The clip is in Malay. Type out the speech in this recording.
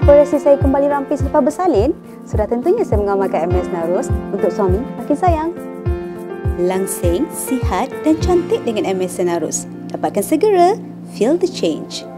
operasi saya kembali ramping selepas bersalin, sudah tentunya saya mengamalkan MS Naros untuk suami makin sayang. Langsing, sihat dan cantik dengan MS Naros. Dapatkan segera Feel the Change.